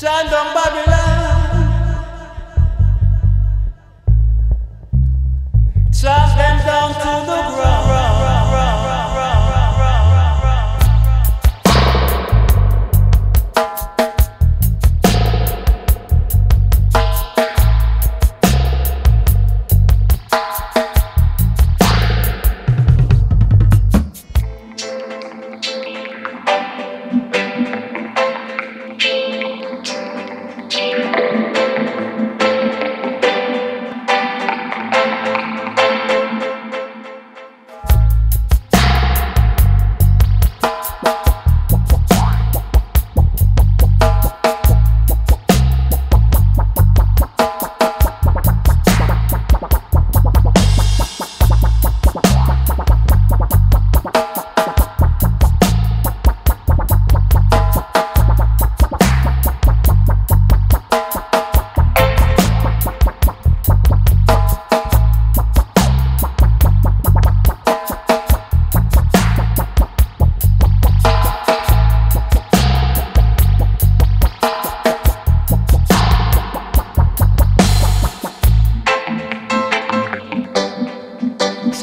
Sand down Babylon.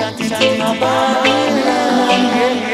Shanty, shanty, Babylon.